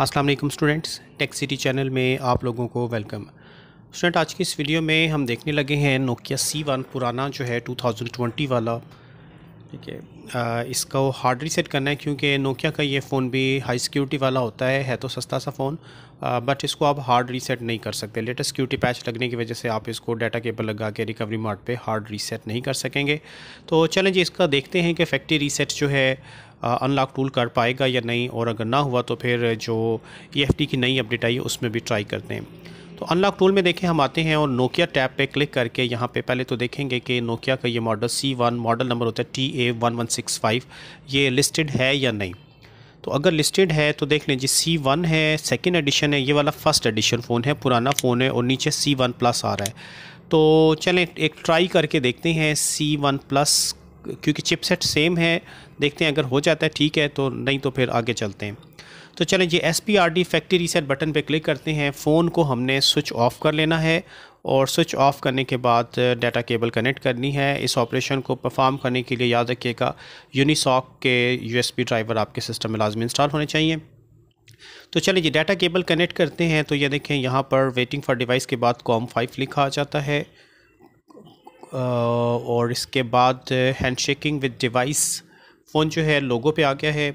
अस्सलाम वालेकुम students. Tech city channel में आप लोगों को वेलकम। स्टूडेंट, आज की इस वीडियो में हम देखने लगे हैं नोकिया सी वन पुराना जो है 2020 वाला। ठीक है इसका हार्ड रीसेट करना है क्योंकि नोकिया का ये फ़ोन भी हाई सिक्योरिटी वाला होता है है तो सस्ता सा फ़ोन बट इसको आप हार्ड रीसेट नहीं कर सकते। लेटेस्ट सिक्योरिटी पैच लगने की वजह से आप इसको डाटा केबल लगा के रिकवरी मार्ट पे हार्ड रीसेट नहीं कर सकेंगे। तो चलें जी, इसका देखते हैं कि फैक्ट्री रीसेट जो है अनलॉक टूल कर पाएगा या नहीं, और अगर ना हुआ तो फिर जो ई e की नई अपडेट आई है, उसमें भी ट्राई करते हैं। तो अनलॉक टूल में देखें, हम आते हैं और नोकिया टैब पे क्लिक करके यहाँ पे पहले तो देखेंगे कि नोकिया का ये model C one model number होता है T A one one six five ये लिस्टेड है या नहीं? तो अगर लिस्टेड है तो देख लें जी सी वन है सेकेंड एडिशन है, ये वाला फ़र्स्ट एडिशन फ़ोन है, पुराना फ़ोन है और नीचे सी वन प्लस आ रहा है। तो चलें, एक ट्राई करके देखते हैं सी वन प्लस क्योंकि चिपसेट सेम है, देखते हैं, अगर हो जाता है, ठीक है तो नहीं तो फिर आगे चलते हैं। तो चलें जी S P R D factory reset button पे क्लिक करते हैं। फ़ोन को हमने स्विच ऑफ़ कर लेना है और स्विच ऑफ़ करने के बाद डाटा केबल कनेक्ट करनी है। इस ऑपरेशन को परफॉर्म करने के लिए याद रखिएगा यूनिसॉक के यूएसबी ड्राइवर आपके सिस्टम में लाजमी इंस्टॉल होने चाहिए। तो चलिए जी डाटा केबल कनेक्ट करते हैं। तो ये देखें, यहाँ पर वेटिंग फॉर डिवाइस के बाद कॉम फाइव लिखा आ जाता है। और इसके बाद hand shaking with device phone जो है लोगों पे आ गया है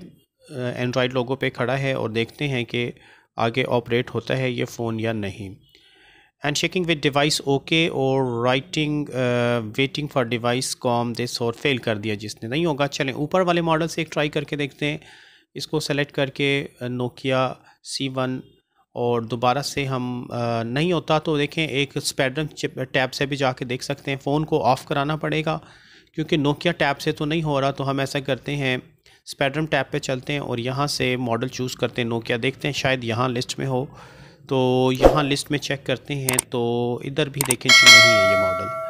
एंड्रॉयड लोगों पे खड़ा है और देखते हैं कि आगे ऑपरेट होता है ये फ़ोन या नहीं। Hand shaking with device okay और writing waiting for device COM this और फेल कर दिया जिसने। नहीं होगा, चलें ऊपर वाले मॉडल से एक ट्राई करके देखते हैं। इसको सेलेक्ट करके नोकिया सी वन और दोबारा से हम नहीं होता तो देखें एक स्पेड्रम टैब से भी जाके देख सकते हैं। फ़ोन को ऑफ़ कराना पड़ेगा, क्योंकि नोकिया टैब से तो नहीं हो रहा तो हम ऐसा करते हैं स्पेड्रम टैब पे चलते हैं और यहाँ से मॉडल चूज़ करते हैं नोकिया देखते हैं शायद यहाँ लिस्ट में हो तो यहाँ लिस्ट में चेक करते हैं तो इधर भी देखें कि नहीं है ये मॉडल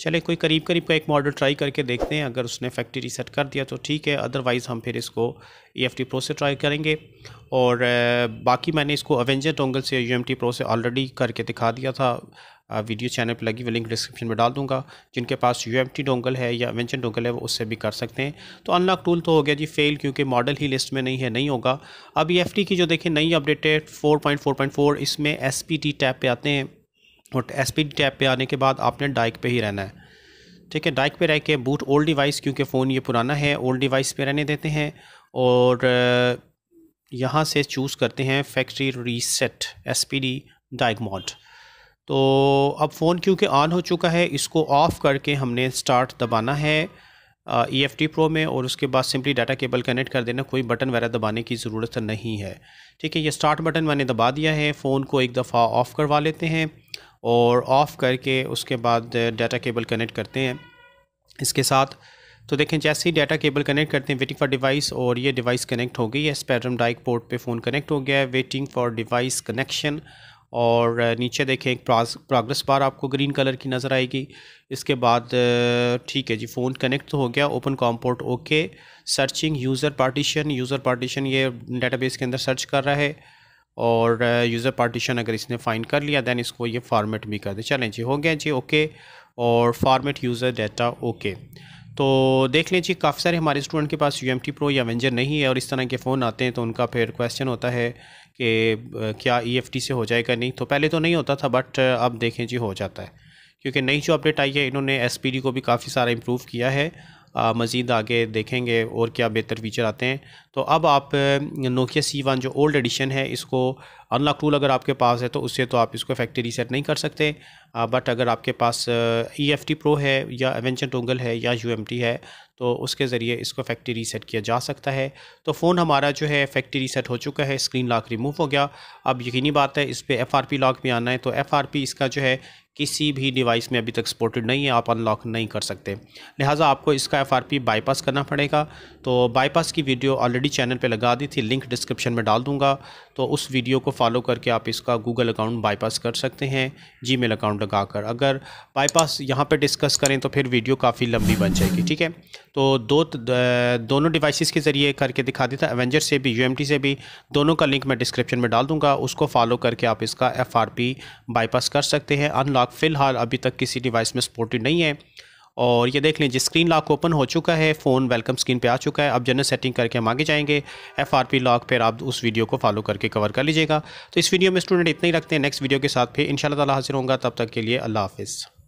चले, कोई करीब करीब का एक मॉडल ट्राई करके देखते हैं। अगर उसने फैक्ट्री रीसेट कर दिया तो ठीक है अदरवाइज़ हम फिर इसको ई एफ़ टी प्रो से ट्राई करेंगे। और बाकी मैंने इसको अवेंजर टोंगल से यू एम टी प्रो से ऑलरेडी करके दिखा दिया था। वीडियो चैनल पर लगी हुई लिंक डिस्क्रिप्शन में डाल दूँगा। जिनके पास यू एम टी डोंगल है या अवेंजर डोंगल है, वो उससे भी कर सकते हैं। तो अनलॉक टूल तो हो गया जी फेल क्योंकि मॉडल ही लिस्ट में नहीं है, नहीं होगा। अब ई एफ़ टी की जो देखें नई updated four point four point four इसमें एस पी टी टैप पर आते हैं। और एस पी टी टैप पर आने के बाद आपने डाइक पे ही रहना है। ठीक है, डाइक पे रह के बूट ओल्ड डिवाइस क्योंकि फ़ोन ये पुराना है ओल्ड डिवाइस पे रहने देते हैं और यहाँ से चूज़ करते हैं factory reset S P D diag mode तो अब फ़ोन क्योंकि ऑन हो चुका है, इसको ऑफ़ करके हमने स्टार्ट दबाना है ई एफ़ टी प्रो में और उसके बाद सिंपली डाटा केबल कनेक्ट कर देना, कोई बटन वगैरह दबाने की ज़रूरत नहीं है। ठीक है, ये स्टार्ट बटन मैंने दबा दिया है फ़ोन को एक दफ़ा ऑफ़ करवा लेते हैं। और ऑफ़ करके उसके बाद डाटा केबल कनेक्ट करते हैं। इसके साथ तो देखें, जैसे ही डाटा केबल कनेक्ट करते हैं वेटिंग फॉर डिवाइस और ये डिवाइस कनेक्ट हो गई है स्पेड्रम डाइक पोर्ट पे फ़ोन कनेक्ट हो गया है वेटिंग फॉर डिवाइस कनेक्शन और नीचे देखें एक प्रोग्रेस बार आपको ग्रीन कलर की नज़र आएगी। इसके बाद, ठीक है जी फ़ोन कनेक्ट तो हो गया open COM port okay searching user partition user partition ये डेटाबेस के अंदर सर्च कर रहा है। और यूज़र पार्टीशन अगर इसने फाइंड कर लिया दैन इसको ये फॉर्मेट भी कर दे। चलें जी, हो गया जी ओके और फॉर्मेट यूज़र डेटा ओके तो देख लें जी, काफ़ी सारे हमारे स्टूडेंट के पास यू एम टी प्रो या वेंजर नहीं है और इस तरह के फ़ोन आते हैं तो उनका फिर क्वेश्चन होता है कि क्या ई एफ़ टी से हो जाएगा नहीं? तो पहले तो नहीं होता था बट अब देखें जी, हो जाता है। क्योंकि नई जो अपडेट आई है, इन्होंने एस पी डी को भी काफ़ी सारा इम्प्रूव किया है। मज़ीद आगे देखेंगे और क्या बेहतर फीचर आते हैं। तो अब आप नोकिया सी वन जो ओल्ड एडिशन है, इसको अनलॉक टूल अगर आपके पास है तो उससे तो आप इसको फैक्ट्री रीसेट नहीं कर सकते। बट अगर आपके पास ई एफ़ टी प्रो है या एवेंचर टोंगल है या यू एम टी है तो उसके ज़रिए इसको फैक्ट्री रीसेट किया जा सकता है। तो फ़ोन हमारा जो है फैक्ट्री रीसेट हो चुका है स्क्रीन लॉक रिमूव हो गया। अब यकीनी बात है, इस पर एफ़ आर पी लॉक भी आना है तो एफ़ आर पी इसका जो है किसी भी डिवाइस में अभी तक सपोर्टेड नहीं है, आप अनलॉक नहीं कर सकते। लिहाजा आपको इसका एफ़ आर पी बाईपास करना पड़ेगा। तो बाईपास की वीडियो ऑलरेडी चैनल पे लगा दी थी लिंक डिस्क्रिप्शन में डाल दूँगा। तो उस वीडियो को फॉलो करके आप इसका गूगल अकाउंट बाईपास कर सकते हैं जी मेल अकाउंट लगाकर। अगर बाईपास यहाँ पे डिस्कस करें तो फिर वीडियो काफ़ी लंबी बन जाएगी, ठीक है? तो दो दोनों डिवाइसेस के ज़रिए करके दिखा देता एवेंजर से भी यूएमटी से भी। दोनों का लिंक मैं डिस्क्रिप्शन में डाल दूँगा, उसको फॉलो करके आप इसका FRP बाईपास कर सकते हैं। अनलॉक फ़िलहाल अभी तक किसी डिवाइस में सपोर्टेड नहीं है। और ये देख लें, जिस स्क्रीन लॉक ओपन हो चुका है फ़ोन वेलकम स्क्रीन पे आ चुका है। अब जनरल सेटिंग करके हम आगे जाएँगे। एफ़ आर पी लॉक फिर आप उस वीडियो को फॉलो करके कवर कर लीजिएगा। तो इस वीडियो में स्टूडेंट इतना ही रखते हैं। नेक्स्ट वीडियो के साथ फिर इन ताला हाजिर होंगे तब तक के लिए अल्लाह हाफिज़।